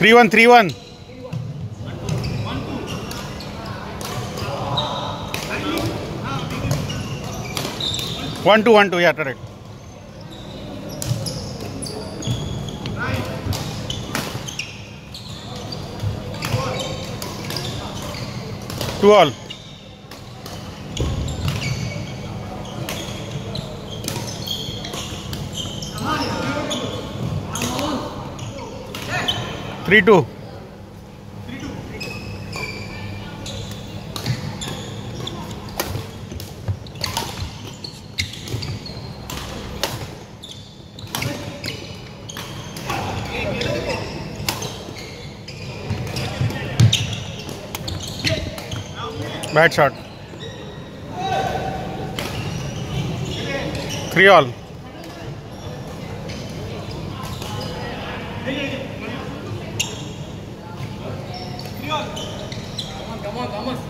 Three one three one one two one two या correct two all three two. Bat shot three all Vamos, vamos.